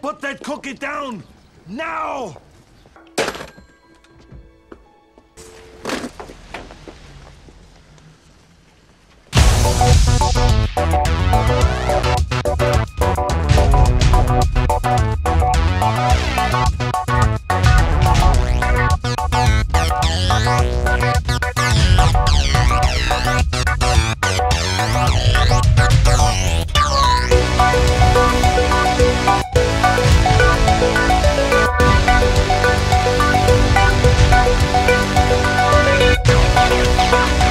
Put that cookie down! Now! You.